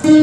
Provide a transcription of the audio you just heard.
Bye.